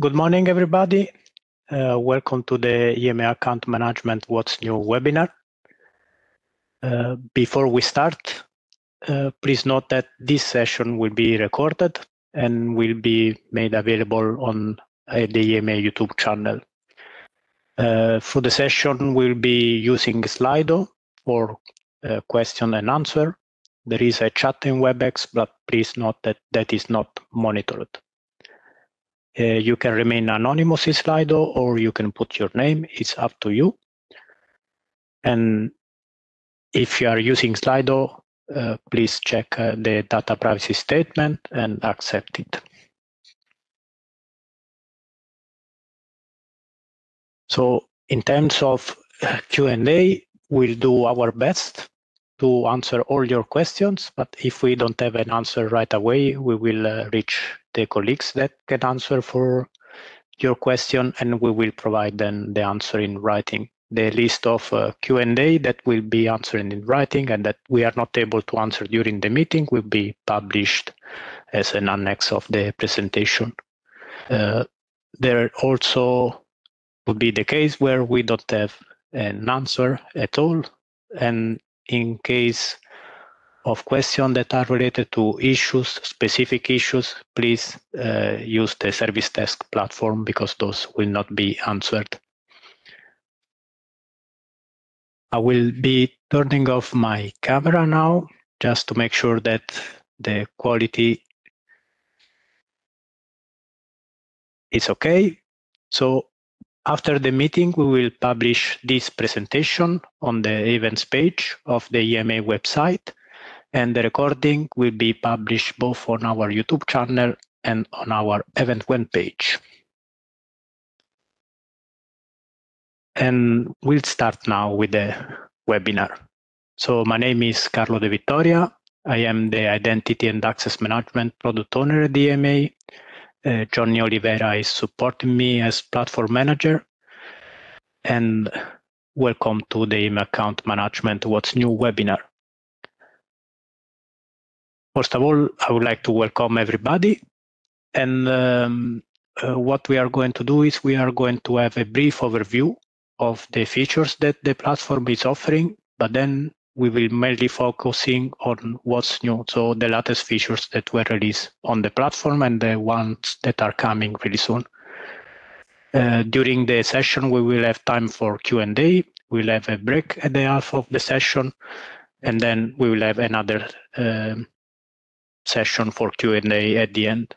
Good morning, everybody. Uh, welcome to the EMA Account Management What's New webinar. Uh, before we start, uh, please note that this session will be recorded and will be made available on uh, the EMA YouTube channel. Uh, for the session, we'll be using Slido for uh, question and answer. There is a chat in WebEx, but please note that that is not monitored. Uh, you can remain anonymous in Slido or you can put your name. It's up to you. And if you are using Slido, uh, please check uh, the data privacy statement and accept it. So in terms of uh, Q&A, we'll do our best to answer all your questions, but if we don't have an answer right away, we will uh, reach the colleagues that can answer for your question and we will provide then the answer in writing. The list of uh, Q&A that will be answered in writing and that we are not able to answer during the meeting will be published as an annex of the presentation. Uh, there also would be the case where we don't have an answer at all and in case of questions that are related to issues, specific issues, please uh, use the service desk platform because those will not be answered. I will be turning off my camera now just to make sure that the quality is okay. So after the meeting, we will publish this presentation on the events page of the EMA website, and the recording will be published both on our YouTube channel and on our event web page. And we'll start now with the webinar. So my name is Carlo De Vittoria. I am the Identity and Access Management Product Owner at DMA. Uh, Johnny Oliveira is supporting me as platform manager. And welcome to the account management What's New webinar. First of all, I would like to welcome everybody. And um, uh, what we are going to do is we are going to have a brief overview of the features that the platform is offering, but then we will mainly focusing on what's new. So the latest features that were released on the platform and the ones that are coming really soon. Uh, during the session, we will have time for Q&A. We'll have a break at the half of the session, and then we will have another uh, session for Q&A at the end.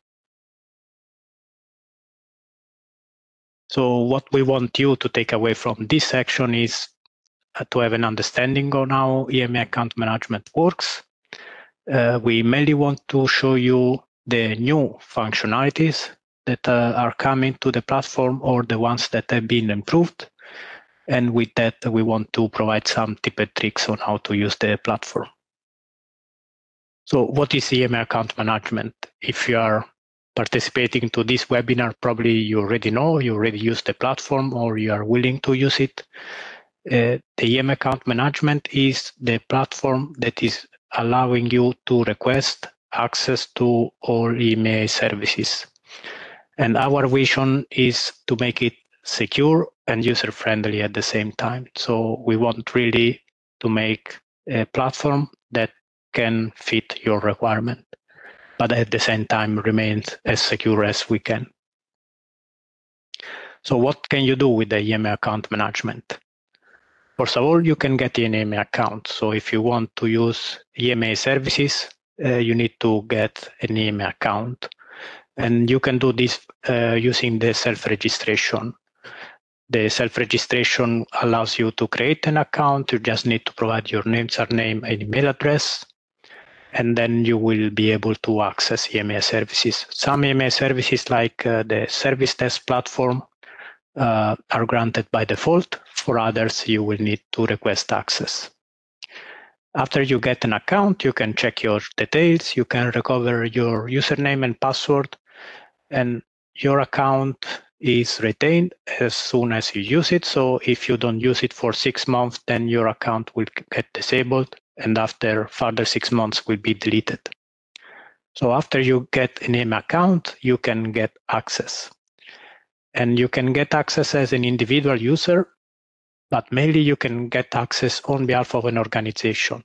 So what we want you to take away from this section is uh, to have an understanding on how EMA account management works. Uh, we mainly want to show you the new functionalities that uh, are coming to the platform or the ones that have been improved. And with that, we want to provide some tips and tricks on how to use the platform. So what is EMA account management? If you are participating to this webinar, probably you already know, you already use the platform or you are willing to use it. Uh, the EM account management is the platform that is allowing you to request access to all EMA services. And our vision is to make it secure and user friendly at the same time. So we want really to make a platform that can fit your requirement, but at the same time remains as secure as we can. So what can you do with the EMA account management? First of all, you can get an EMA account. So if you want to use EMA services, uh, you need to get an EMA account. And you can do this uh, using the self-registration. The self-registration allows you to create an account. You just need to provide your name, surname, and email address. And then you will be able to access EMA services. Some EMA services like uh, the service desk platform uh, are granted by default. For others, you will need to request access. After you get an account, you can check your details, you can recover your username and password, and your account is retained as soon as you use it. So if you don't use it for six months, then your account will get disabled and after further six months will be deleted. So after you get a name account, you can get access. And you can get access as an individual user, but mainly you can get access on behalf of an organization.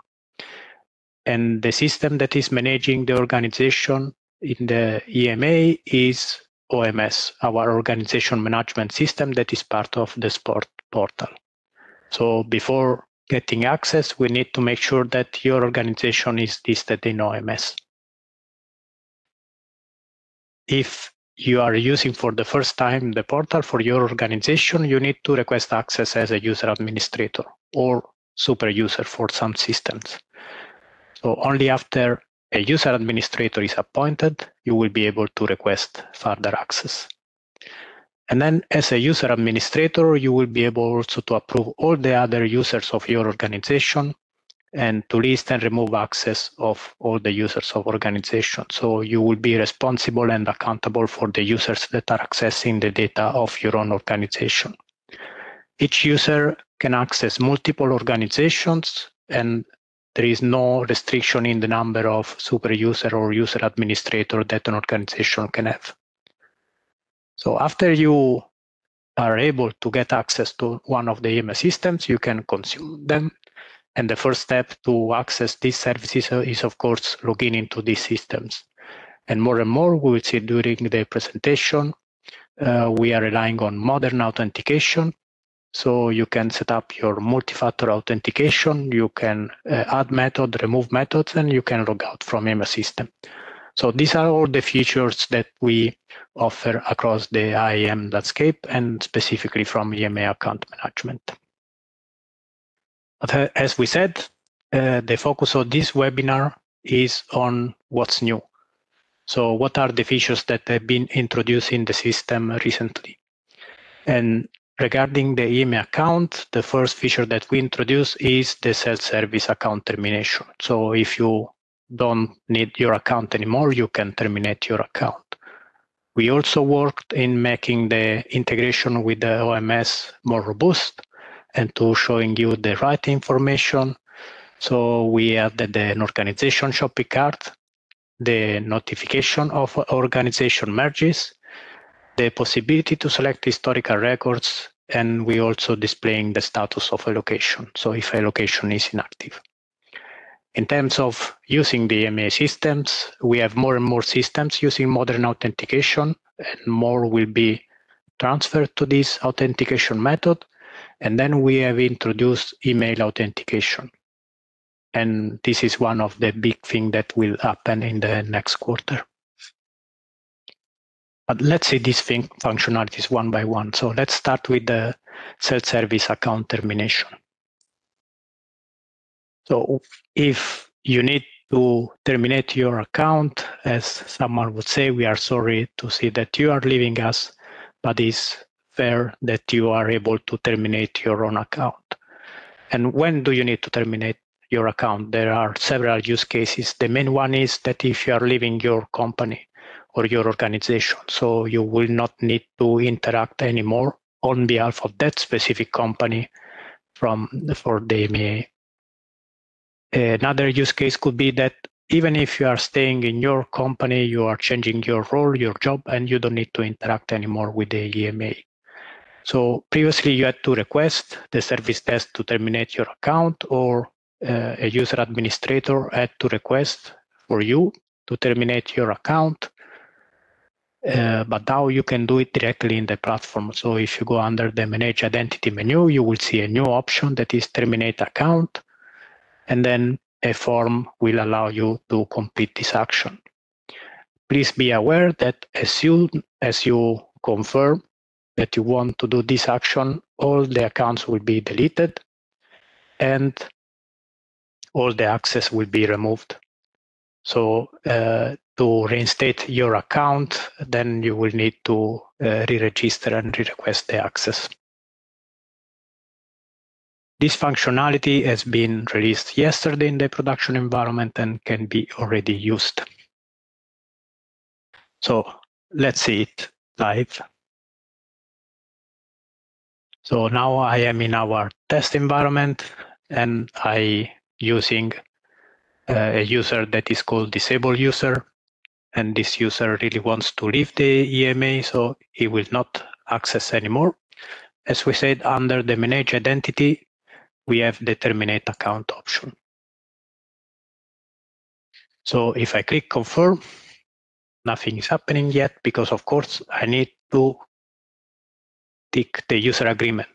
And the system that is managing the organization in the EMA is OMS, our organization management system that is part of the SPOR portal. So before getting access, we need to make sure that your organization is listed in OMS. If you are using for the first time the portal for your organization, you need to request access as a user administrator or super user for some systems. So only after a user administrator is appointed, you will be able to request further access. And then as a user administrator, you will be able also to approve all the other users of your organization and to list and remove access of all the users of organization. So you will be responsible and accountable for the users that are accessing the data of your own organization. Each user can access multiple organizations and there is no restriction in the number of super user or user administrator that an organization can have. So after you are able to get access to one of the EMA systems, you can consume them. And the first step to access these services is, of course, logging into these systems. And more and more, we will see during the presentation, uh, we are relying on modern authentication so you can set up your multi-factor authentication, you can uh, add method, remove methods, and you can log out from EMA system. So these are all the features that we offer across the IAM landscape and specifically from EMA account management. But uh, as we said, uh, the focus of this webinar is on what's new. So what are the features that have been introduced in the system recently? And Regarding the EMA account, the first feature that we introduce is the self-service account termination. So if you don't need your account anymore, you can terminate your account. We also worked in making the integration with the OMS more robust and to showing you the right information. So we added an organization shopping cart, the notification of organization merges, the possibility to select historical records, and we also displaying the status of a location. So if a location is inactive. In terms of using the EMA systems, we have more and more systems using modern authentication, and more will be transferred to this authentication method. And then we have introduced email authentication. And this is one of the big things that will happen in the next quarter. But let's see these thing, functionalities one by one. So let's start with the self-service account termination. So if you need to terminate your account, as someone would say, we are sorry to see that you are leaving us, but it's fair that you are able to terminate your own account. And when do you need to terminate your account? There are several use cases. The main one is that if you are leaving your company, or your organization. So you will not need to interact anymore on behalf of that specific company from for the. Another use case could be that even if you are staying in your company, you are changing your role, your job, and you don't need to interact anymore with the EMA. So previously you had to request the service desk to terminate your account or uh, a user administrator had to request for you to terminate your account. Uh, but now you can do it directly in the platform. So if you go under the manage identity menu, you will see a new option that is terminate account. And then a form will allow you to complete this action. Please be aware that as soon as you confirm that you want to do this action, all the accounts will be deleted and all the access will be removed. So uh, to reinstate your account, then you will need to uh, re-register and re-request the access. This functionality has been released yesterday in the production environment and can be already used. So let's see it live. So now I am in our test environment and I using uh, a user that is called disable user and this user really wants to leave the EMA, so he will not access anymore. As we said, under the manage identity, we have the terminate account option. So if I click confirm, nothing is happening yet because of course I need to tick the user agreement.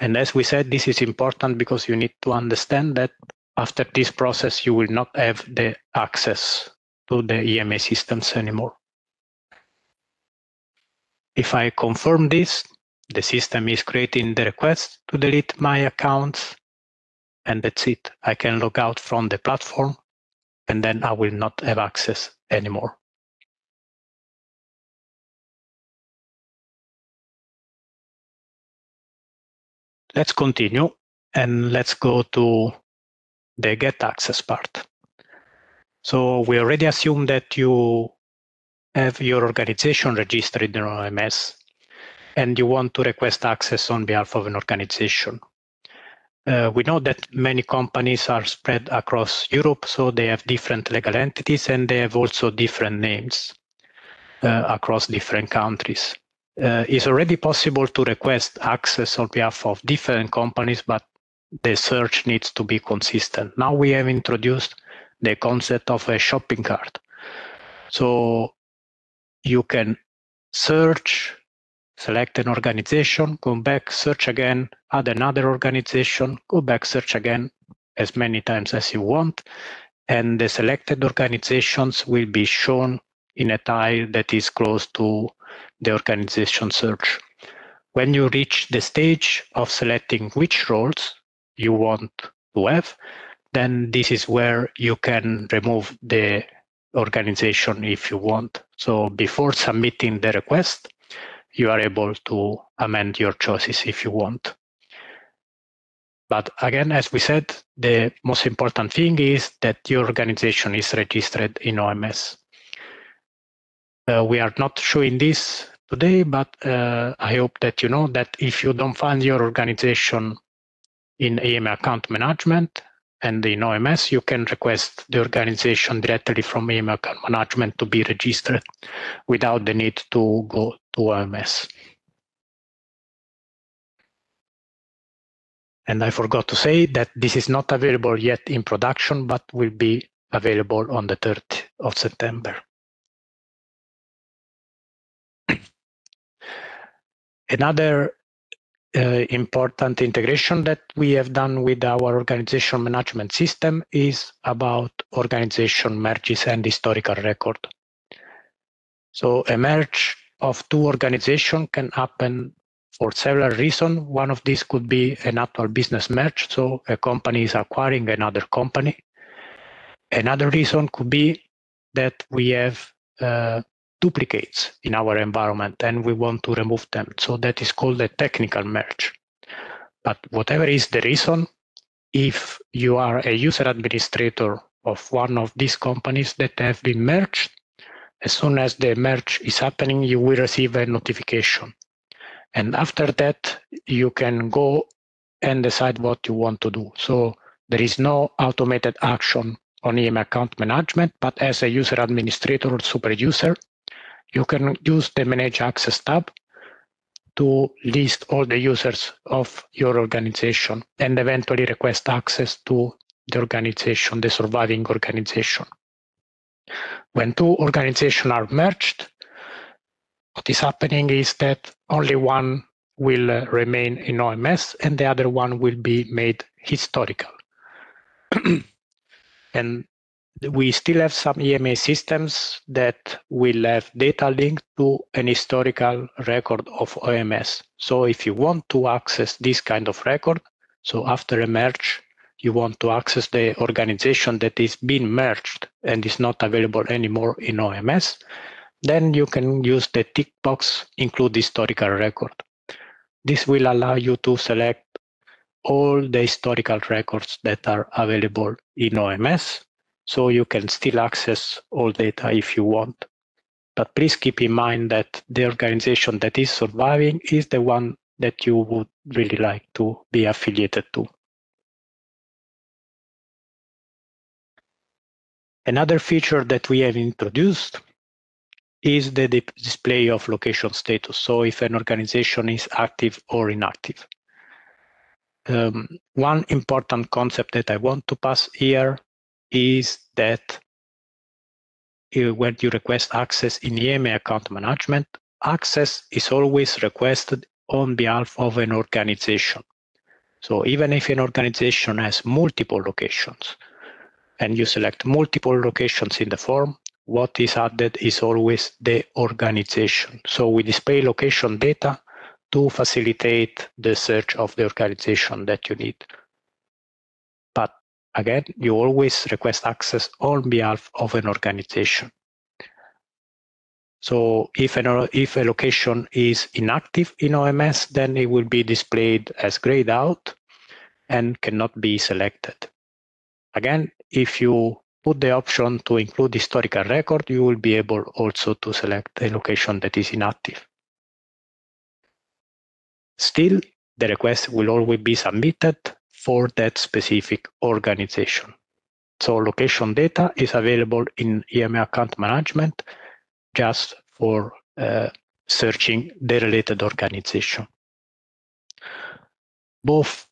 And as we said, this is important because you need to understand that after this process, you will not have the access to the EMA systems anymore. If I confirm this, the system is creating the request to delete my accounts, and that's it. I can log out from the platform, and then I will not have access anymore. Let's continue and let's go to the get access part. So we already assume that you have your organization registered in OMS and you want to request access on behalf of an organization. Uh, we know that many companies are spread across Europe, so they have different legal entities and they have also different names uh, across different countries. Uh, it's already possible to request access on behalf of different companies, but the search needs to be consistent. Now we have introduced the concept of a shopping cart. So you can search, select an organization, go back, search again, add another organization, go back, search again as many times as you want. And the selected organizations will be shown in a tile that is close to the organization search. When you reach the stage of selecting which roles you want to have, then this is where you can remove the organization if you want. So before submitting the request, you are able to amend your choices if you want. But again, as we said, the most important thing is that your organization is registered in OMS. Uh, we are not showing this today, but uh, I hope that you know that if you don't find your organization in EMA account management and in OMS, you can request the organization directly from EMA account management to be registered without the need to go to OMS. And I forgot to say that this is not available yet in production, but will be available on the 3rd of September. Another uh, important integration that we have done with our organization management system is about organization merges and historical record. So a merge of two organizations can happen for several reasons. One of these could be an actual business merge, so a company is acquiring another company. Another reason could be that we have uh, duplicates in our environment and we want to remove them. So that is called a technical merge. But whatever is the reason, if you are a user administrator of one of these companies that have been merged, as soon as the merge is happening, you will receive a notification. And after that, you can go and decide what you want to do. So there is no automated action on EM account management, but as a user administrator or super user, you can use the Manage Access tab to list all the users of your organization and eventually request access to the organization, the surviving organization. When two organizations are merged, what is happening is that only one will uh, remain in OMS and the other one will be made historical. and we still have some EMA systems that will have data linked to an historical record of OMS. So if you want to access this kind of record, so after a merge, you want to access the organization that is being merged and is not available anymore in OMS, then you can use the tick box include historical record. This will allow you to select all the historical records that are available in OMS so you can still access all data if you want. But please keep in mind that the organization that is surviving is the one that you would really like to be affiliated to. Another feature that we have introduced is the display of location status. So if an organization is active or inactive. Um, one important concept that I want to pass here is that uh, when you request access in EMA account management, access is always requested on behalf of an organization. So even if an organization has multiple locations and you select multiple locations in the form, what is added is always the organization. So we display location data to facilitate the search of the organization that you need. But again, you always request access on behalf of an organization. So if, an, if a location is inactive in OMS, then it will be displayed as grayed out and cannot be selected. Again, if you put the option to include historical record, you will be able also to select a location that is inactive. Still, the request will always be submitted for that specific organization. So location data is available in EMA account management just for uh, searching the related organization. Both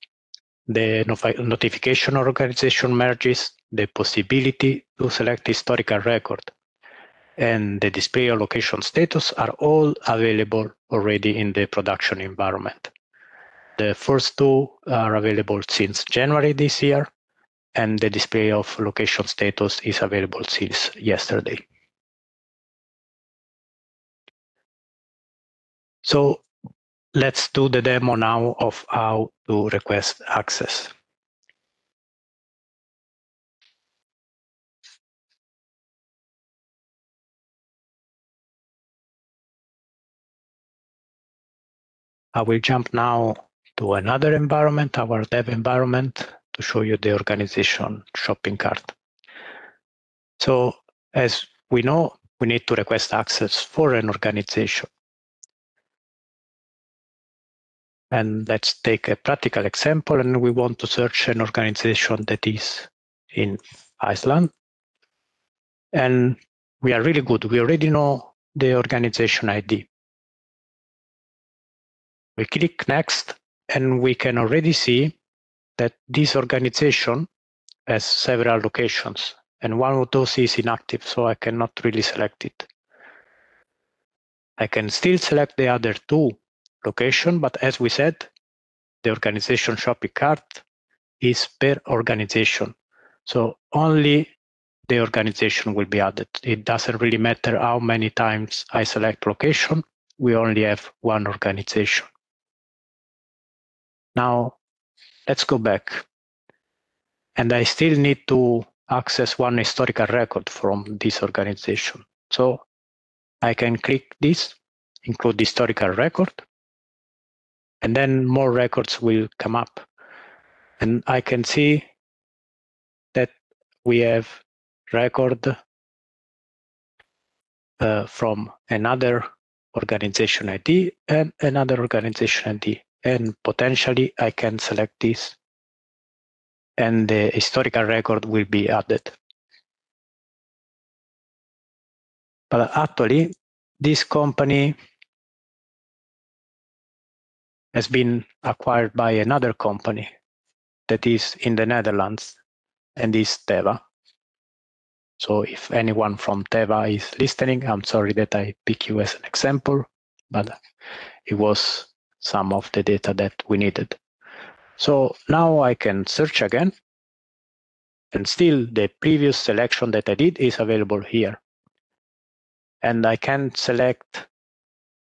the notification organization merges the possibility to select historical record and the display of location status are all available already in the production environment. The first two are available since January this year, and the display of location status is available since yesterday. So let's do the demo now of how to request access. I will jump now to another environment, our dev environment, to show you the organization shopping cart. So as we know, we need to request access for an organization. And let's take a practical example, and we want to search an organization that is in Iceland. And we are really good. We already know the organization ID. We click next, and we can already see that this organization has several locations, and one of those is inactive, so I cannot really select it. I can still select the other two location, but as we said, the organization shopping cart is per organization. So only the organization will be added. It doesn't really matter how many times I select location, we only have one organization. Now, let's go back. And I still need to access one historical record from this organization. So I can click this, include historical record, and then more records will come up. And I can see that we have record uh, from another organization ID and another organization ID. And potentially I can select this and the historical record will be added. But actually, this company has been acquired by another company that is in the Netherlands and is Teva. So if anyone from Teva is listening, I'm sorry that I pick you as an example, but it was some of the data that we needed. So now I can search again and still the previous selection that I did is available here. And I can select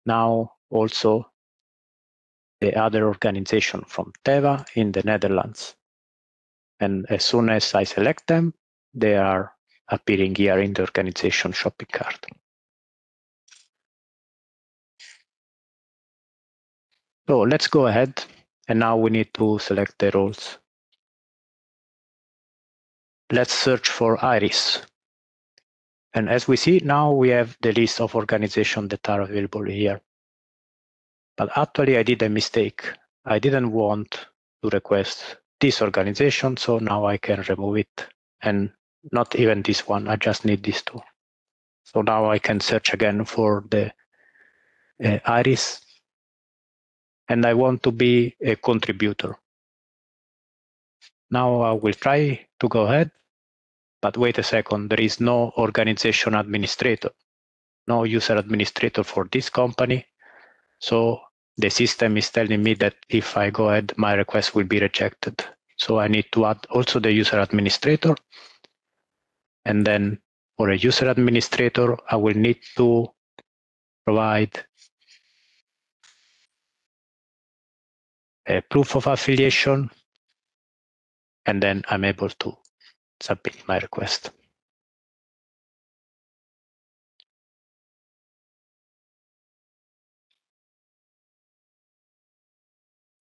now also the other organization from Teva in the Netherlands. And as soon as I select them, they are appearing here in the organization shopping cart. So let's go ahead. And now we need to select the roles. Let's search for Iris. And as we see now, we have the list of organizations that are available here. But actually, I did a mistake. I didn't want to request this organization, so now I can remove it. And not even this one, I just need these two. So now I can search again for the uh, iris and I want to be a contributor. Now I will try to go ahead, but wait a second, there is no organization administrator, no user administrator for this company. So the system is telling me that if I go ahead, my request will be rejected. So I need to add also the user administrator. And then for a user administrator, I will need to provide a proof of affiliation, and then I'm able to submit my request.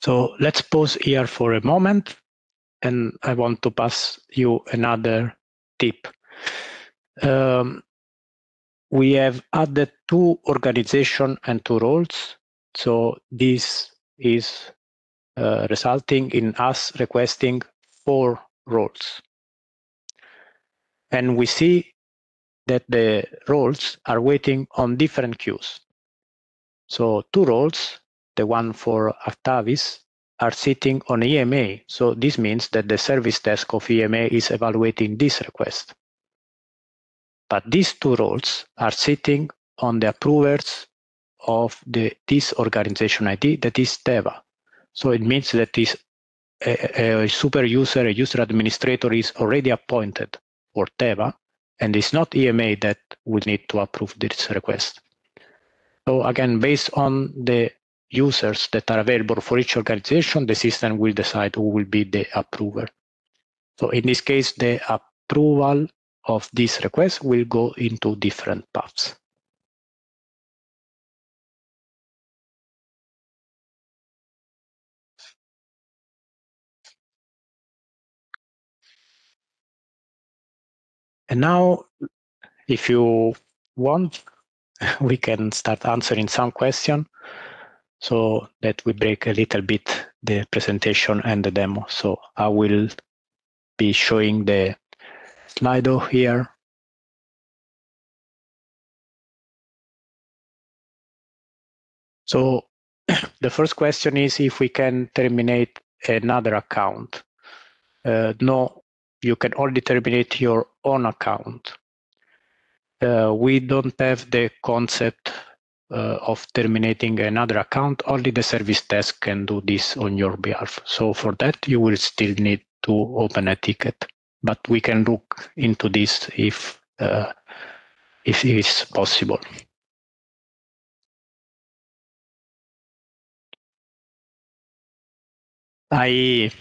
So let's pause here for a moment, and I want to pass you another tip. Um, we have added two organization and two roles. So this is uh, resulting in us requesting four roles. And we see that the roles are waiting on different queues. So two roles, the one for Actavis, are sitting on EMA. So this means that the service desk of EMA is evaluating this request. But these two roles are sitting on the approvers of the this organization ID that is Teva. So it means that this a, a super user, a user administrator is already appointed for Teva, and it's not EMA that will need to approve this request. So again, based on the users that are available for each organization, the system will decide who will be the approver. So in this case, the approval of this request will go into different paths. And now, if you want, we can start answering some question so that we break a little bit the presentation and the demo. So I will be showing the Slido here. So the first question is if we can terminate another account. Uh, no, you can only terminate your own account. Uh, we don't have the concept uh, of terminating another account. Only the service desk can do this on your behalf. So for that, you will still need to open a ticket. But we can look into this if uh, if it is possible. I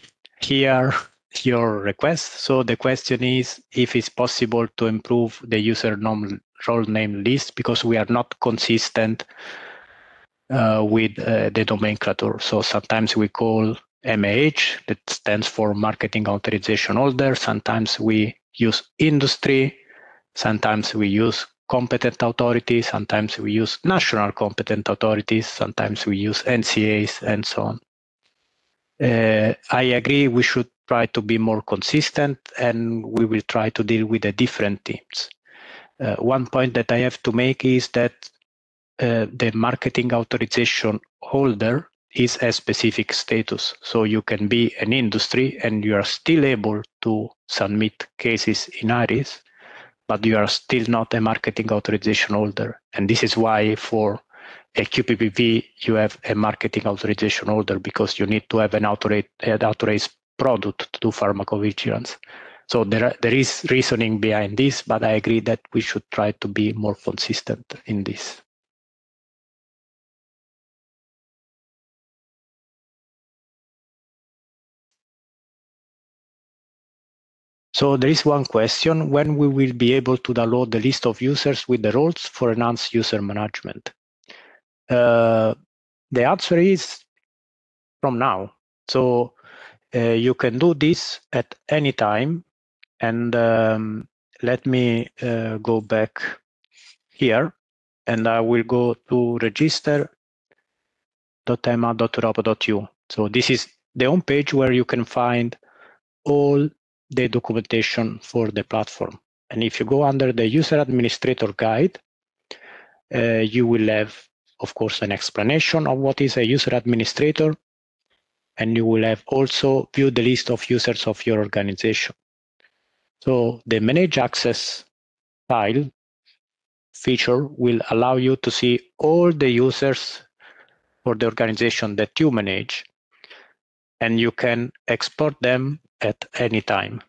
hear your request. So the question is if it's possible to improve the user nom- role name list because we are not consistent uh, with uh, the nomenclature. So sometimes we call MAH, that stands for Marketing Authorization Holder. Sometimes we use industry. Sometimes we use competent authorities. Sometimes we use national competent authorities. Sometimes we use NCAs and so on. Uh, I agree we should try to be more consistent and we will try to deal with the different teams. Uh, one point that I have to make is that uh, the marketing authorization holder is a specific status. So you can be an industry and you are still able to submit cases in IRIS, but you are still not a marketing authorization holder. And this is why for a QPPV, you have a marketing authorization holder because you need to have an authorized, product to do pharmacovigilance. So there, there is reasoning behind this, but I agree that we should try to be more consistent in this. So there is one question, when we will be able to download the list of users with the roles for enhanced user management? Uh, the answer is from now. So uh, you can do this at any time. And um, let me uh, go back here and I will go to register.ema.europa.eu. So this is the home page where you can find all the documentation for the platform. And if you go under the user administrator guide, uh, you will have, of course, an explanation of what is a user administrator. And you will have also view the list of users of your organization. So the manage access file feature will allow you to see all the users for the organization that you manage and you can export them at any time.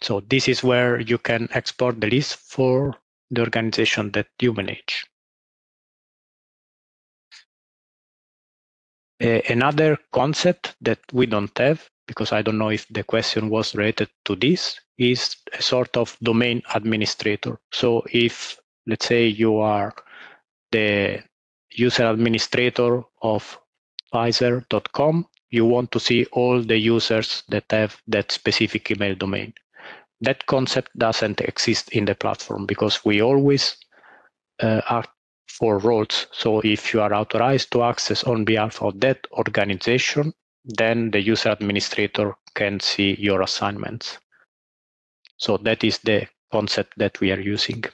So this is where you can export the list for the organization that you manage. Another concept that we don't have, because I don't know if the question was related to this, is a sort of domain administrator. So if, let's say, you are the user administrator of Pfizer.com, you want to see all the users that have that specific email domain. That concept doesn't exist in the platform because we always uh, act for roles. So if you are authorized to access on behalf of that organization, then the user administrator can see your assignments. So that is the concept that we are using.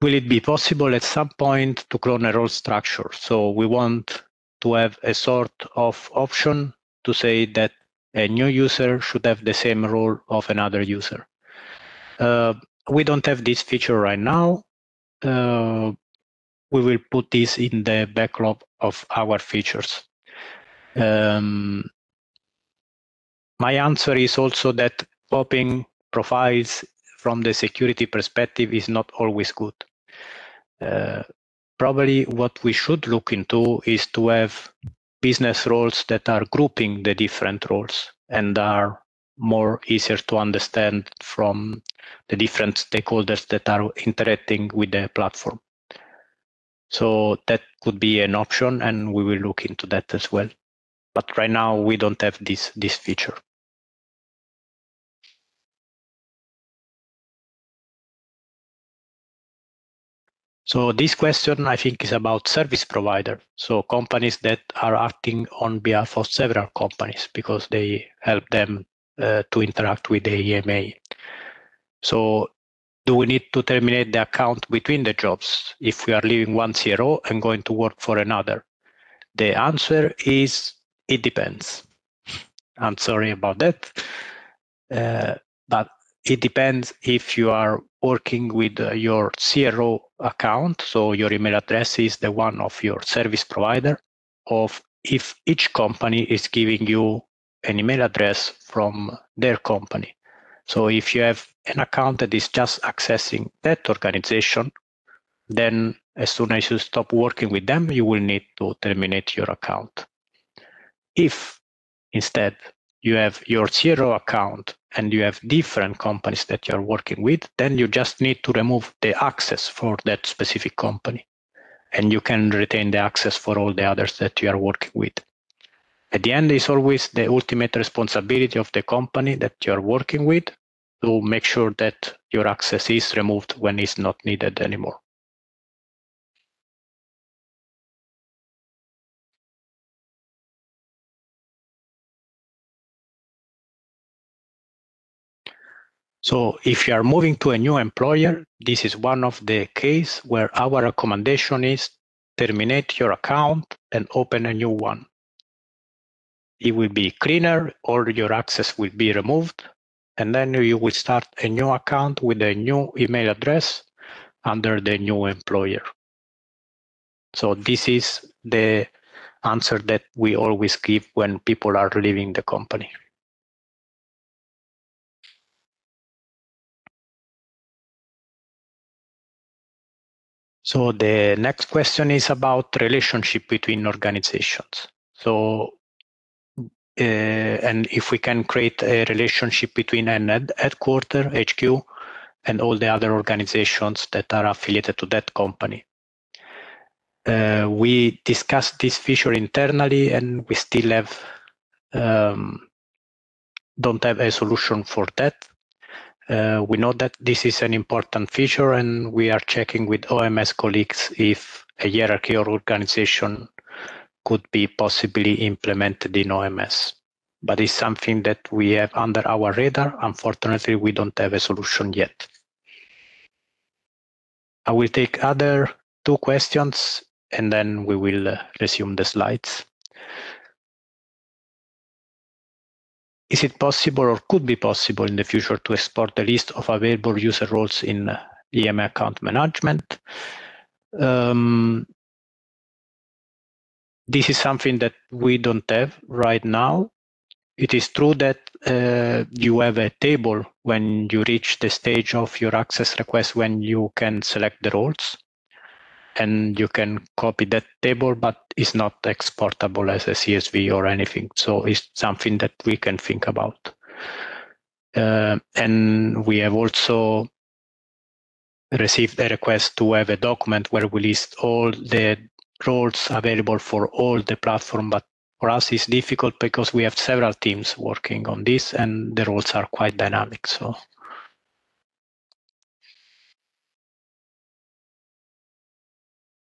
will it be possible at some point to clone a role structure? So we want to have a sort of option to say that a new user should have the same role of another user. Uh, we don't have this feature right now. Uh, we will put this in the backlog of our features. Um, my answer is also that copying profiles from the security perspective is not always good. Uh, probably what we should look into is to have business roles that are grouping the different roles and are more easier to understand from the different stakeholders that are interacting with the platform. So that could be an option and we will look into that as well. But right now we don't have this, this feature. So this question, I think, is about service provider. So companies that are acting on behalf of several companies because they help them uh, to interact with the EMA. So do we need to terminate the account between the jobs if we are leaving one CRO and going to work for another? The answer is it depends. I'm sorry about that. Uh, but it depends if you are working with uh, your CRO account, so your email address is the one of your service provider, of if each company is giving you an email address from their company. So if you have an account that is just accessing that organization, then as soon as you stop working with them, you will need to terminate your account. If instead you have your CRO account and you have different companies that you're working with, then you just need to remove the access for that specific company. And you can retain the access for all the others that you are working with. At the end, it's always the ultimate responsibility of the company that you are working with to make sure that your access is removed when it's not needed anymore. So if you are moving to a new employer, this is one of the case where our recommendation is terminate your account and open a new one. It will be cleaner or your access will be removed and then you will start a new account with a new email address under the new employer. So this is the answer that we always give when people are leaving the company. So the next question is about relationship between organizations. So, uh, and if we can create a relationship between an headquarter, HQ, and all the other organizations that are affiliated to that company. Uh, we discussed this feature internally and we still have um, don't have a solution for that. Uh, we know that this is an important feature and we are checking with OMS colleagues if a hierarchy or organization could be possibly implemented in OMS. But it's something that we have under our radar. Unfortunately, we don't have a solution yet. I will take other two questions and then we will uh, resume the slides. Is it possible or could be possible in the future to export the list of available user roles in uh, EMA account management? Um, this is something that we don't have right now. It is true that uh, you have a table when you reach the stage of your access request when you can select the roles and you can copy that table, but it's not exportable as a CSV or anything. So it's something that we can think about. Uh, and we have also received a request to have a document where we list all the roles available for all the platform, but for us it's difficult because we have several teams working on this and the roles are quite dynamic. So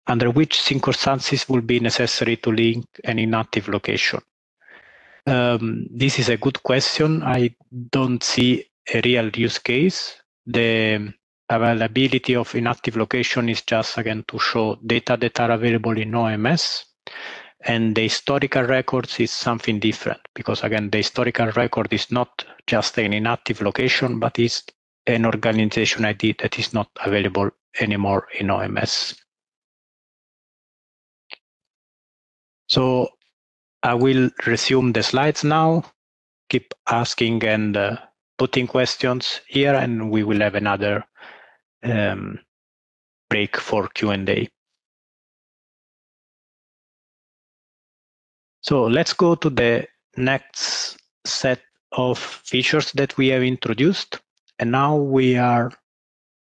under which circumstances will be necessary to link an inactive location? Um, this is a good question. I don't see a real use case. The availability of inactive location is just again to show data that are available in OMS. And the historical records is something different because again, the historical record is not just an inactive location, but is an organization ID that is not available anymore in OMS. So I will resume the slides now, keep asking and uh, putting questions here, and we will have another um, break for Q&A. So let's go to the next set of features that we have introduced. And now we are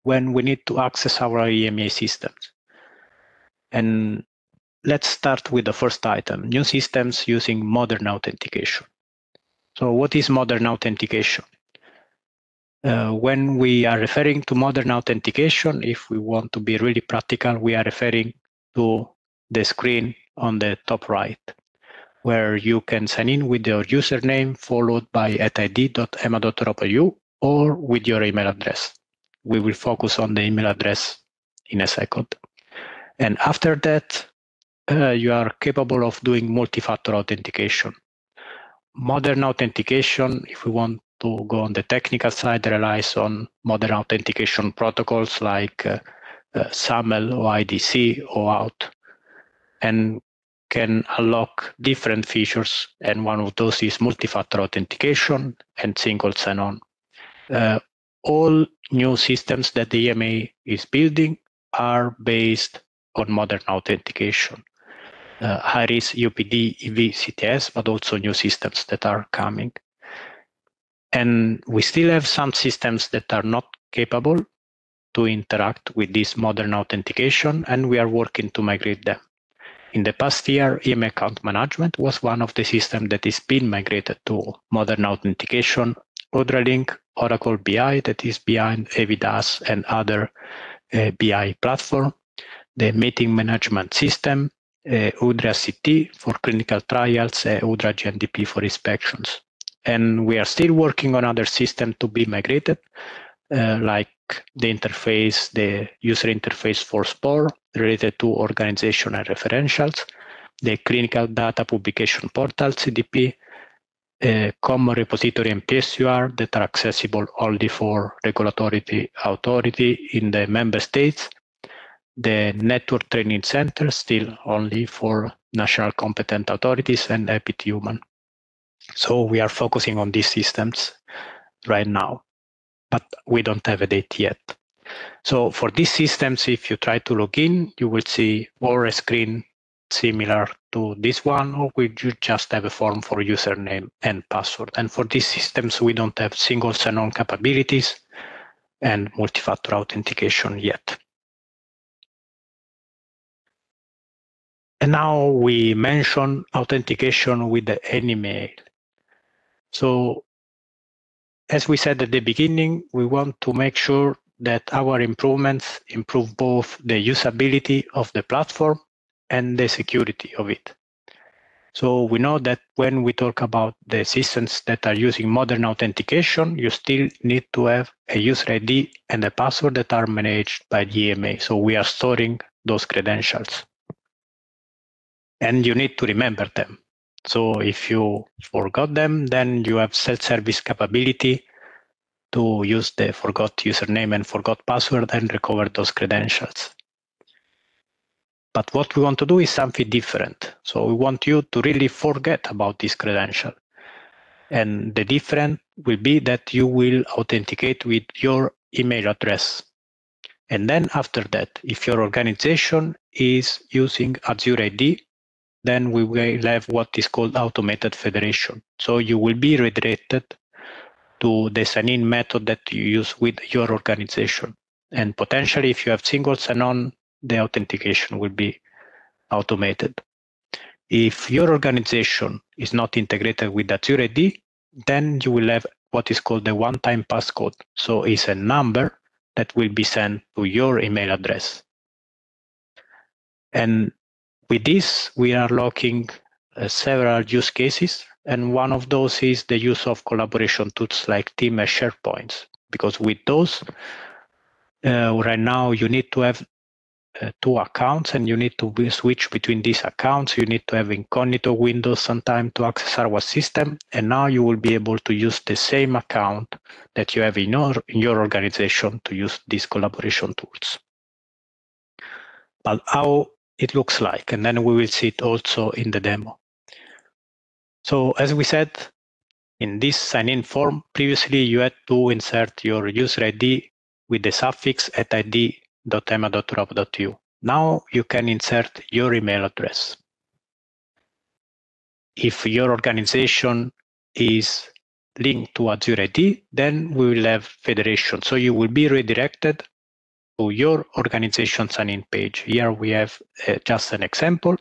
when we need to access our EMA systems. And let's start with the first item, new systems using modern authentication. So what is modern authentication? Uh, when we are referring to modern authentication, if we want to be really practical, we are referring to the screen on the top right, where you can sign in with your username followed by at or with your email address. We will focus on the email address in a second. And after that, uh, you are capable of doing multi-factor authentication. Modern authentication, if we want to go on the technical side, relies on modern authentication protocols like uh, uh, SAML or OIDC or OAuth, and can unlock different features. And one of those is multi-factor authentication and single sign-on. Uh, all new systems that the EMA is building are based on modern authentication uh, IRIS UPD, EV, CTIS, but also new systems that are coming. And we still have some systems that are not capable to interact with this modern authentication, and we are working to migrate them. In the past year, EMA account management was one of the systems that is being migrated to modern authentication. EudraLink, Oracle BI, that is behind EVDAS and other uh, BI platform, the meeting management system, EudraCT for clinical trials, uh, EudraGMDP for inspections. And we are still working on other systems to be migrated, uh, like the interface, the user interface for SPOR related to organization and referentials, the clinical data publication portal, CDP, a common repository and PSUR that are accessible only for regulatory authority in the member states, the network training center still only for national competent authorities and EPIT human. So we are focusing on these systems right now, but we don't have a date yet. So for these systems, if you try to log in, you will see or a screen similar to this one, or we you just have a form for username and password. And for these systems, we don't have single sign-on capabilities and multi-factor authentication yet. And now we mention authentication with the email. So as we said at the beginning, we want to make sure that our improvements improve both the usability of the platform and the security of it. So we know that when we talk about the systems that are using modern authentication, you still need to have a user ID and a password that are managed by the. So we are storing those credentials. And you need to remember them. So if you forgot them, then you have self-service capability to use the forgot username and forgot password and recover those credentials. But what we want to do is something different. So we want you to really forget about this credential. And the difference will be that you will authenticate with your email address. And then after that, if your organization is using Azure AD, then we will have what is called automated federation. So you will be redirected to the sign-in method that you use with your organization. And potentially, if you have single sign-on, the authentication will be automated. If your organization is not integrated with Azure AD, then you will have what is called the one-time passcode. So it's a number that will be sent to your email address. And with this, we are locking uh, several use cases and one of those is the use of collaboration tools like Team and SharePoints, because with those, uh, right now you need to have uh, two accounts and you need to switch between these accounts. You need to have incognito windows sometime to access our system. And now you will be able to use the same account that you have in your, in your organization to use these collaboration tools. But how it looks like, and then we will see it also in the demo. So as we said, in this sign-in form, previously you had to insert your user ID with the suffix at. Now you can insert your email address. If your organization is linked to Azure AD, then we will have federation. So you will be redirected to your organization sign-in page. Here we have uh, just an example.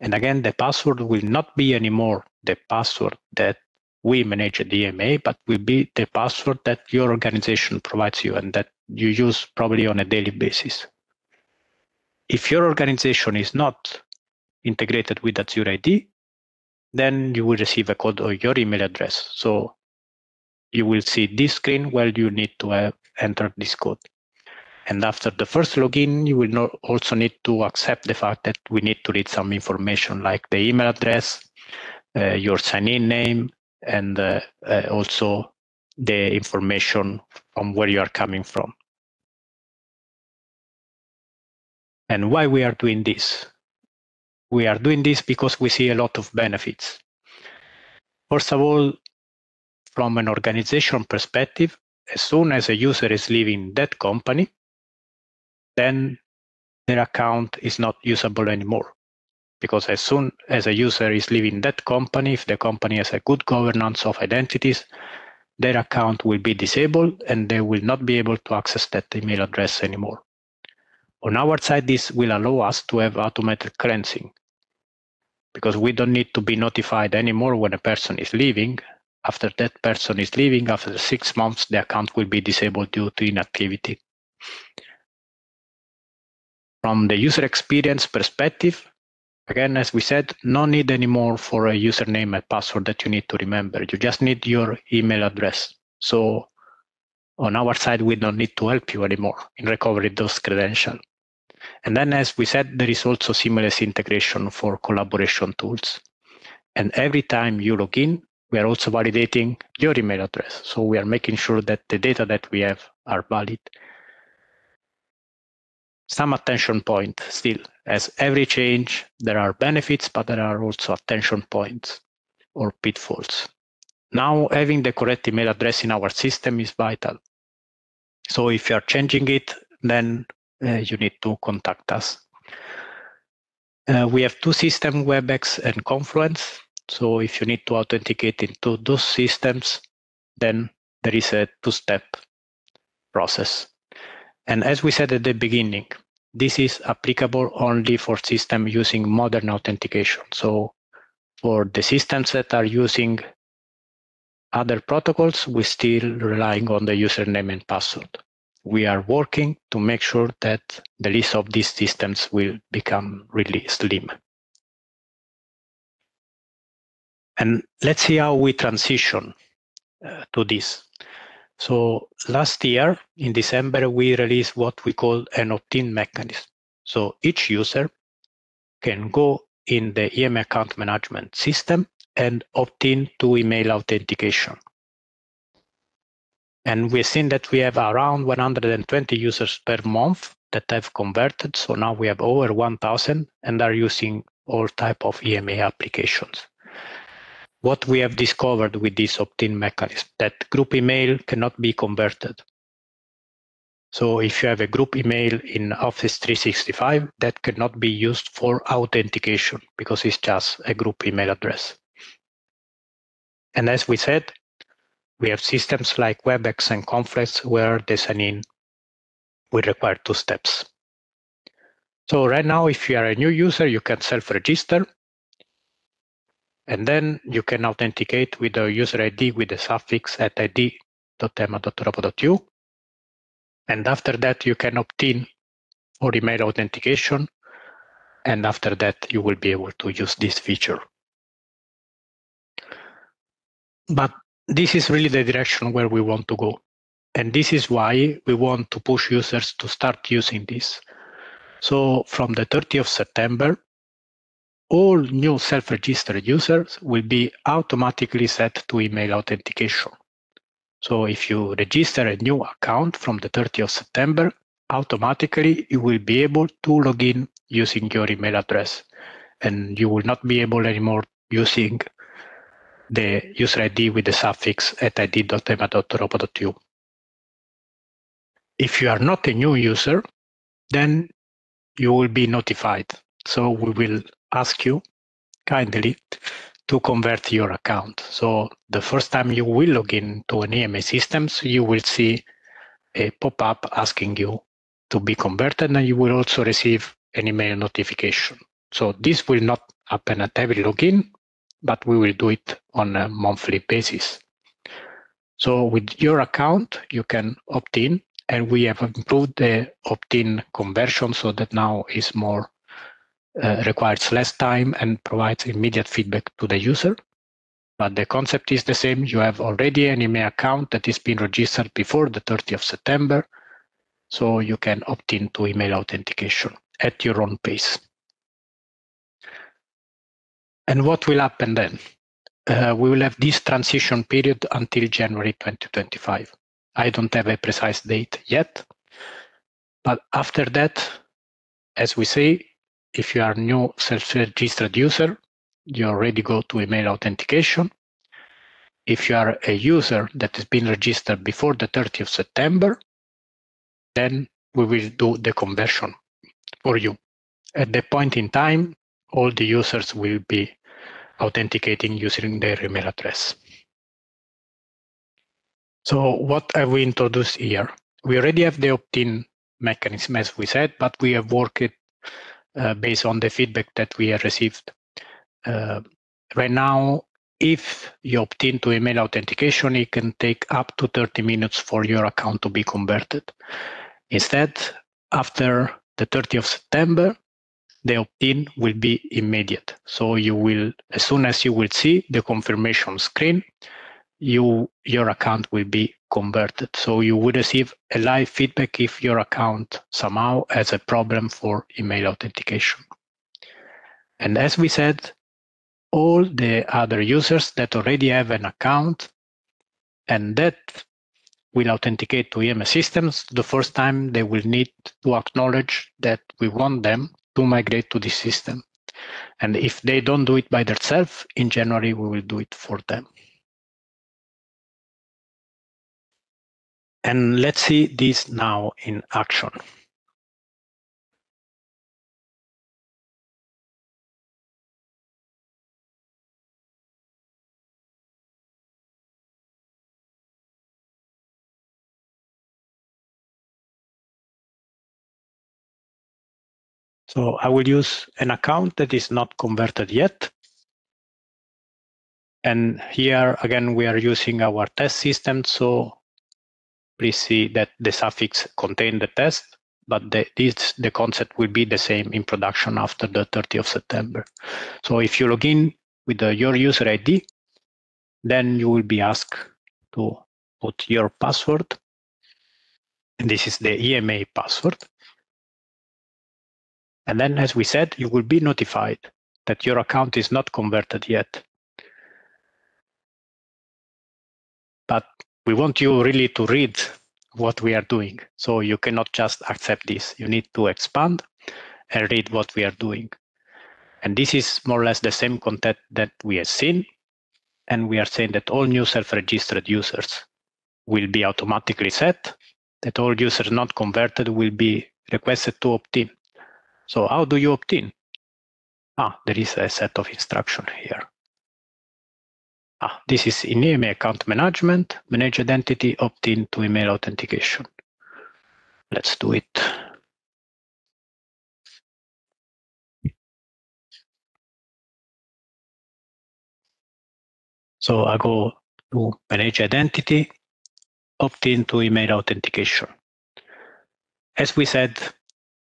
And again, the password will not be anymore the password that we manage at EMA, but will be the password that your organization provides you and that you use probably on a daily basis. If your organization is not integrated with Azure AD, then you will receive a code or your email address. So you will see this screen where you need to have entered this code. And after the first login, you will also need to accept the fact that we need to read some information like the email address, uh, your sign-in name, and uh, uh, also the information from where you are coming from. And why we are doing this? We are doing this because we see a lot of benefits. First of all, from an organization perspective, as soon as a user is leaving that company, then their account is not usable anymore because as soon as a user is leaving that company, if the company has a good governance of identities, their account will be disabled and they will not be able to access that email address anymore. On our side, this will allow us to have automated cleansing because we don't need to be notified anymore when a person is leaving. After that person is leaving, after six months, the account will be disabled due to inactivity. From the user experience perspective, Again, as we said, no need anymore for a username and password that you need to remember. You just need your email address. So on our side, we don't need to help you anymore in recovering those credentials. And then, as we said, there is also seamless integration for collaboration tools. And every time you log in, we are also validating your email address. So we are making sure that the data that we have are valid some attention point still. As every change, there are benefits, but there are also attention points or pitfalls. Now, having the correct email address in our system is vital. So if you are changing it, then uh, you need to contact us. Uh, we have two systems, WebEx and Confluence. So if you need to authenticate into those systems, then there is a two-step process. And as we said at the beginning, this is applicable only for systems using modern authentication. So for the systems that are using other protocols, we're still relying on the username and password. We are working to make sure that the list of these systems will become really slim. And let's see how we transition uh, to this. So last year in December, we released what we call an opt-in mechanism. So each user can go in the EMA account management system and opt in to email authentication. And we've seen that we have around 120 users per month that have converted. So now we have over 1,000 and are using all type of EMA applications what we have discovered with this opt-in mechanism, that group email cannot be converted. So if you have a group email in Office 365, that cannot be used for authentication because it's just a group email address. And as we said, we have systems like WebEx and Confluence where the sign-in will require two steps. So right now, if you are a new user, you can self-register and then you can authenticate with the user ID with the suffix at id.ema.europa.eu. And after that, you can opt in for email authentication. And after that, you will be able to use this feature. But this is really the direction where we want to go. And this is why we want to push users to start using this. So from the 30th of September, all new self-registered users will be automatically set to email authentication. So if you register a new account from the 30th of September, automatically you will be able to log in using your email address. And you will not be able anymore using the user ID with the suffix at id.ema.europa.eu. If you are not a new user, then you will be notified. So we will ask you kindly to convert your account. So the first time you will log in to an EMA systems, you will see a pop-up asking you to be converted and you will also receive an email notification. So this will not happen at every login, but we will do it on a monthly basis. So with your account, you can opt in and we have improved the opt-in conversion so that now is more uh, requires less time and provides immediate feedback to the user. But the concept is the same. You have already an email account that is being registered before the 30th of September. So you can opt in to email authentication at your own pace. And what will happen then? Uh, we will have this transition period until January 2025. I don't have a precise date yet. But after that, as we say, if you are new self-registered user, you already go to email authentication. If you are a user that has been registered before the 30th of September, then we will do the conversion for you. At that point in time, all the users will be authenticating using their email address. So what have we introduced here? We already have the opt-in mechanism, as we said, but we have worked based on the feedback that we have received. Uh, right now, if you opt in to email authentication, it can take up to 30 minutes for your account to be converted. Instead, after the 30th of September, the opt-in will be immediate. So you will, as soon as you will see the confirmation screen, you your account will be converted. So you will receive a live feedback if your account somehow has a problem for email authentication. And as we said, all the other users that already have an account and that will authenticate to EMA systems, the first time they will need to acknowledge that we want them to migrate to this system. And if they don't do it by themselves, in January, we will do it for them. And let's see this now in action. So I will use an account that is not converted yet. And here again, we are using our test system. So please see that the suffix contain the test, but the, this, the concept will be the same in production after the 30th of September. So if you log in with the, your user ID. Then you will be asked to put your password. And this is the EMA password. And then, as we said, you will be notified that your account is not converted yet. But we want you really to read what we are doing. So you cannot just accept this. You need to expand and read what we are doing. And this is more or less the same content that we have seen. And we are saying that all new self-registered users will be automatically set, that all users not converted will be requested to opt in. So how do you opt in? Ah, there is a set of instruction here. Ah, this is in EMA account management, manage identity, opt-in to email authentication. Let's do it. So I go to manage identity, opt-in to email authentication. As we said,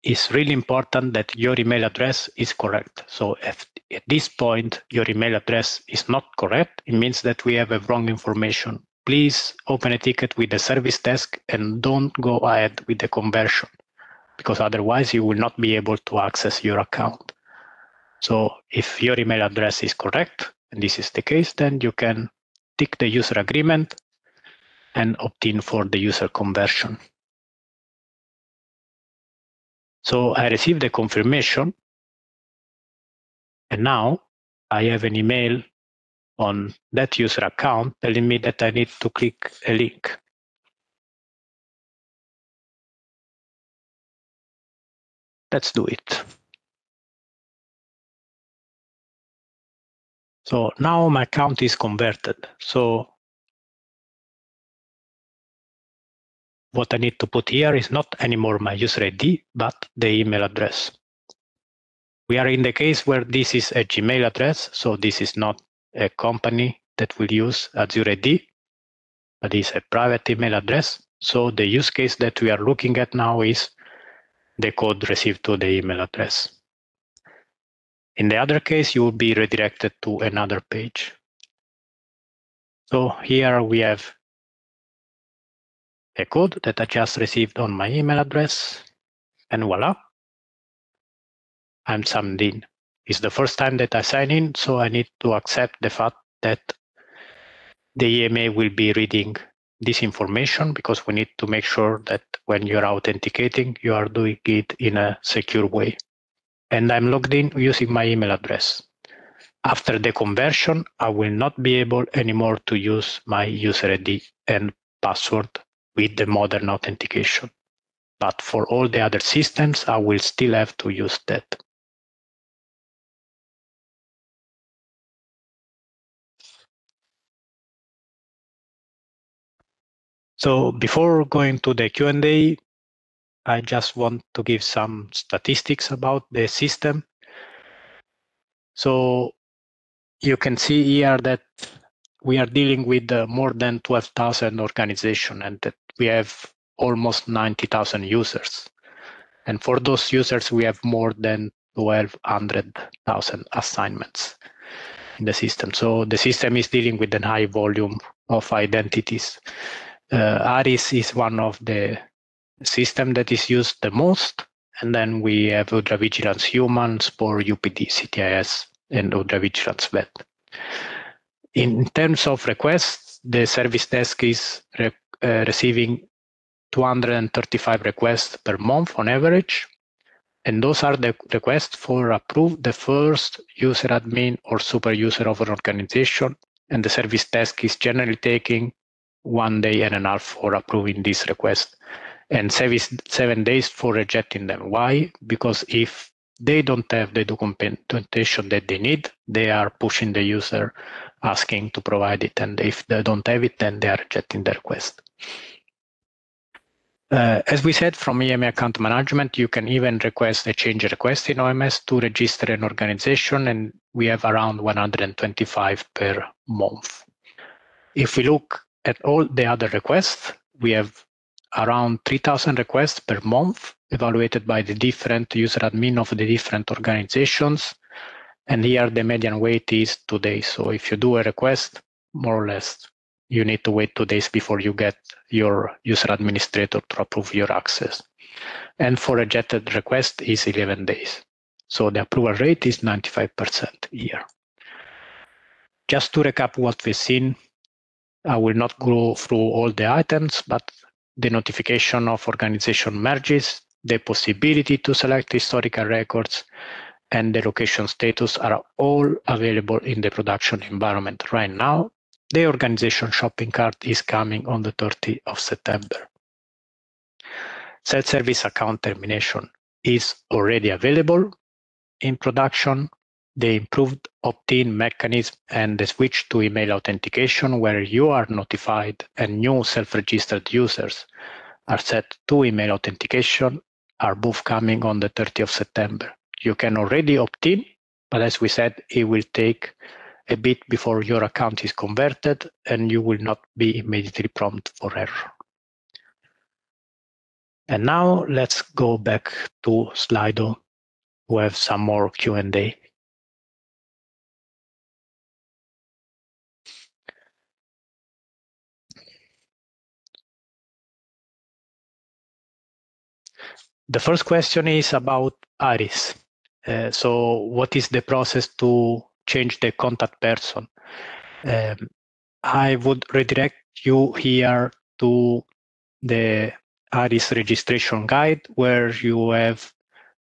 it's really important that your email address is correct. So if at this point your email address is not correct, it means that we have a wrong information. Please open a ticket with the service desk and don't go ahead with the conversion because otherwise you will not be able to access your account. So if your email address is correct, and this is the case, then you can tick the user agreement and opt in for the user conversion. So I received the confirmation. And now I have an email on that user account telling me that I need to click a link. Let's do it. So now my account is converted. So what I need to put here is not anymore my user ID, but the email address. We are in the case where this is a Gmail address, so this is not a company that will use Azure AD, but it's a private email address. So the use case that we are looking at now is the code received to the email address. In the other case, you will be redirected to another page. So here we have a code that I just received on my email address, and voila, I'm signed in. It's the first time that I sign in, so I need to accept the fact that the EMA will be reading this information because we need to make sure that when you're authenticating, you are doing it in a secure way. And I'm logged in using my email address. After the conversion, I will not be able anymore to use my user ID and password with the modern authentication. But for all the other systems, I will still have to use that. So before going to the Q&A, I just want to give some statistics about the system. So you can see here that we are dealing with uh, more than 12,000 organizations and that we have almost 90,000 users. And for those users, we have more than 1200,000 assignments in the system. So the system is dealing with a high volume of identities. Uh, IRIS is one of the system that is used the most. And then we have EudraVigilance Humans for UPD, CTIS, and EudraVigilance Vet. In terms of requests, the service desk is re uh, receiving 235 requests per month on average. And those are the requests for approve the first user admin or super user of an organization. And the service desk is generally taking one day and a half for approving this request and seven days for rejecting them. Why? Because if they don't have the documentation that they need, they are pushing the user asking to provide it. And if they don't have it, then they are rejecting the request. Uh, as we said, from EMA account management, you can even request a change request in OMS to register an organization, and we have around 125 per month. If we look at all the other requests, we have around 3,000 requests per month evaluated by the different user admin of the different organizations. And here the median wait is two days. So if you do a request, more or less, you need to wait two days before you get your user administrator to approve your access. And for rejected request is 11 days. So the approval rate is 95% here. Just to recap what we've seen, I will not go through all the items, but the notification of organization merges, the possibility to select historical records, and the location status are all available in the production environment right now. The organization shopping cart is coming on the 30th of September. Self-service account termination is already available in production. The improved opt-in mechanism and the switch to email authentication where you are notified and new self-registered users are set to email authentication are both coming on the 30th of September. You can already opt in, but as we said, it will take a bit before your account is converted and you will not be immediately prompted for error. And now let's go back to Slido who have some more Q&A. The first question is about Iris. Uh, so what is the process to change the contact person? Um, I would redirect you here to the Iris registration guide where you have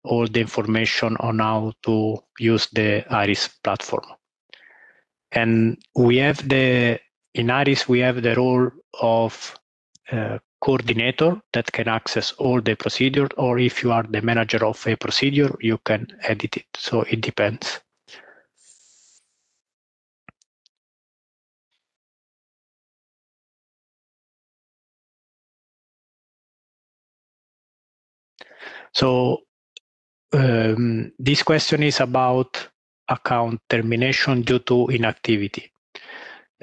all the information on how to use the Iris platform. And we have the, in Iris, we have the role of uh, coordinator that can access all the procedure, or if you are the manager of a procedure, you can edit it. So it depends. So um, this question is about account termination due to inactivity.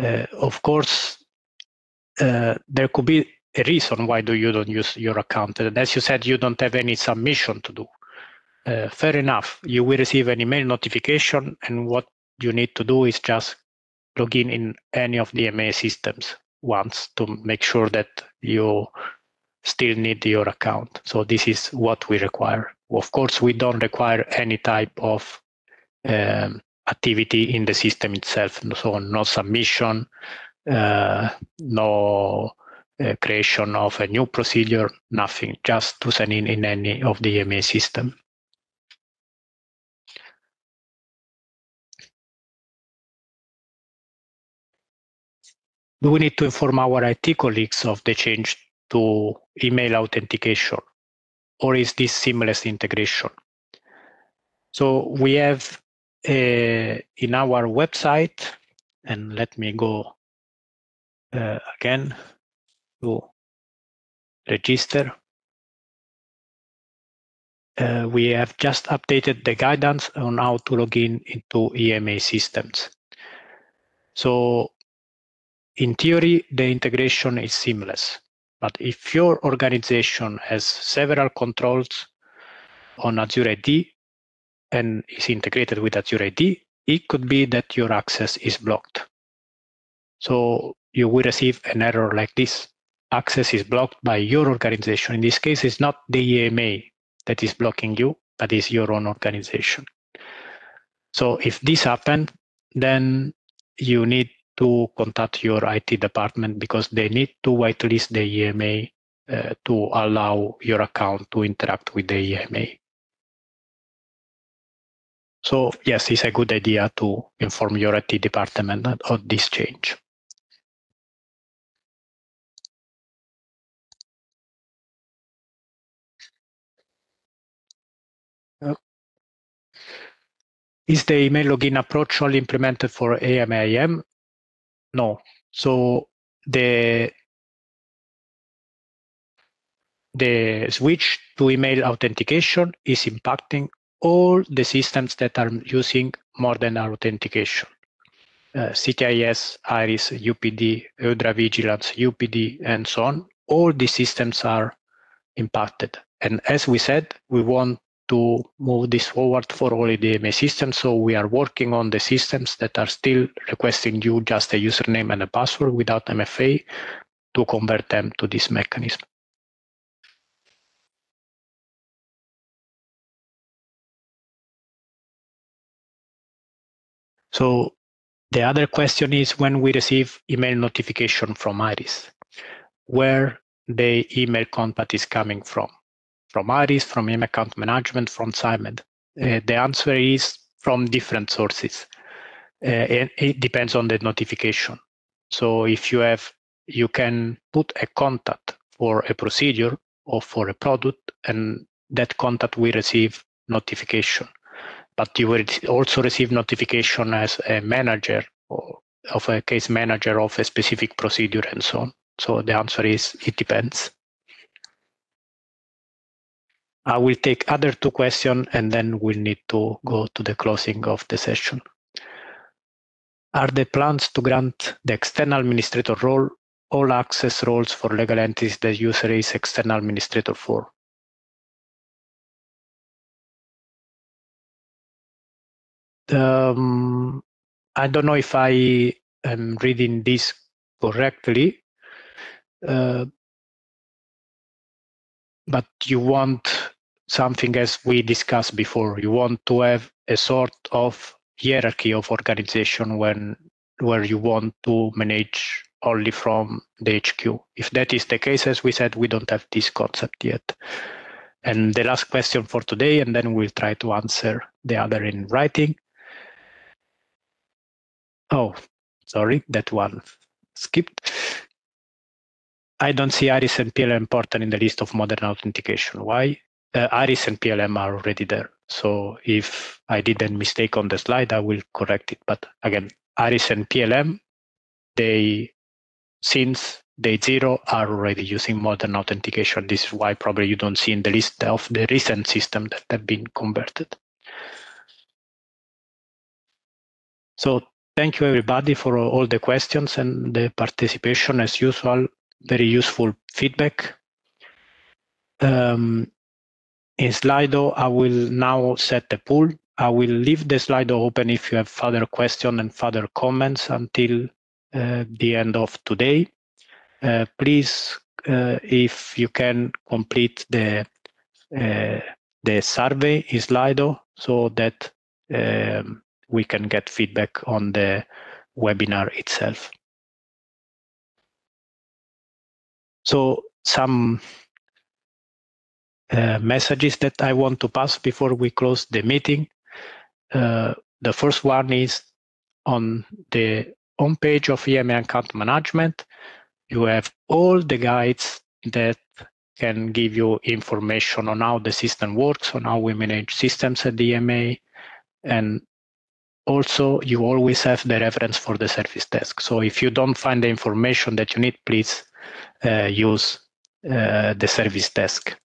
Uh, of course, uh, there could be a reason why do you don't use your account. And as you said, you don't have any submission to do. Uh, fair enough. You will receive an email notification, and what you need to do is just log in in any of the EMA systems once to make sure that you still need your account. So this is what we require. Of course, we don't require any type of um, activity in the system itself. So no submission, uh, no uh, creation of a new procedure, nothing, just to sign in in any of the EMA system. Do we need to inform our IT colleagues of the change to email authentication? Or is this seamless integration? So we have uh, in our website, and let me go uh, again register. Uh, we have just updated the guidance on how to log in into EMA systems. So in theory, the integration is seamless. But if your organization has several controls on Azure AD and is integrated with Azure AD, it could be that your access is blocked. So you will receive an error like this. Access is blocked by your organization. In this case, it's not the EMA that is blocking you, but it's your own organization. So if this happened, then you need to contact your IT department because they need to whitelist the EMA uh, to allow your account to interact with the EMA. So yes, it's a good idea to inform your IT department of this change. Is the email login approach only implemented for AMIM? No. So the the switch to email authentication is impacting all the systems that are using more modern authentication. Uh, CTIS, IRIS, UPD, EudraVigilance, UPD, and so on. All these systems are impacted. And as we said, we want to move this forward for all the EMA systems. So we are working on the systems that are still requesting you just a username and a password without MFA to convert them to this mechanism. So the other question is when we receive email notification from Iris, where the email contact is coming from. From Iris, from EMA account management, from SIMED. Uh, the answer is from different sources. Uh, and it depends on the notification. So if you have, you can put a contact for a procedure or for a product, and that contact will receive notification but you will also receive notification as a manager or of a case manager of a specific procedure and so on. So the answer is it depends. I will take other two questions and then we'll need to go to the closing of the session. Are the plans to grant the external administrator role all access roles for legal entities the user is external administrator for? um, I don't know if I am reading this correctly, uh, but you want something as we discussed before. You want to have a sort of hierarchy of organization when where you want to manage only from the HQ. If that is the case, as we said, we don't have this concept yet. And the last question for today, and then we'll try to answer the other in writing. Oh, sorry, that one skipped. I don't see IRIS and PLM important in the list of modern authentication. Why? Uh, IRIS and PLM are already there. So if I did a mistake on the slide, I will correct it. But again, IRIS and PLM, they since day zero are already using modern authentication. This is why probably you don't see in the list of the recent system that have been converted. So Thank you everybody for all the questions and the participation as usual. Very useful feedback. Um, in Slido, I will now set the pool. I will leave the Slido open if you have further questions and further comments until uh, the end of today. Uh, please, uh, if you can complete the uh, the survey in Slido so that um, we can get feedback on the webinar itself. So some uh, messages that I want to pass before we close the meeting. Uh, the first one is on the homepage of EMA account management. You have all the guides that can give you information on how the system works, on how we manage systems at the EMA, and also you always have the reference for the service desk. So if you don't find the information that you need, please uh, use uh, the service desk.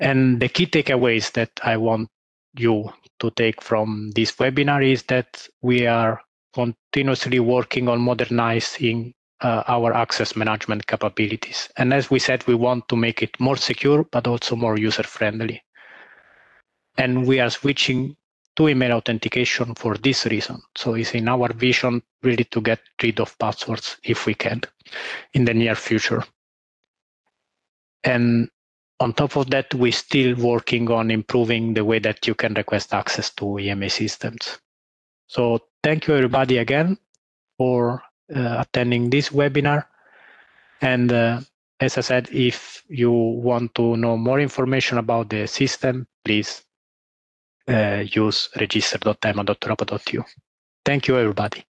And the key takeaways that I want you to take from this webinar is that we are continuously working on modernizing uh, our access management capabilities. And as we said, we want to make it more secure, but also more user friendly. And we are switching to email authentication for this reason. So it's in our vision really to get rid of passwords if we can in the near future. And on top of that, we're still working on improving the way that you can request access to EMA systems. So thank you everybody again for uh, attending this webinar. And uh, as I said, if you want to know more information about the system, please uh, use register.ema.europa.eu. Thank you, everybody.